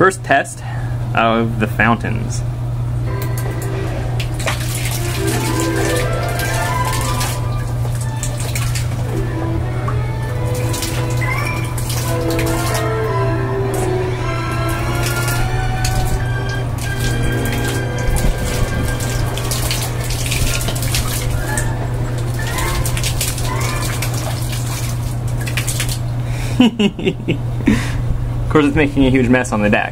First test of the fountains. of course, it's making a huge mess on the deck.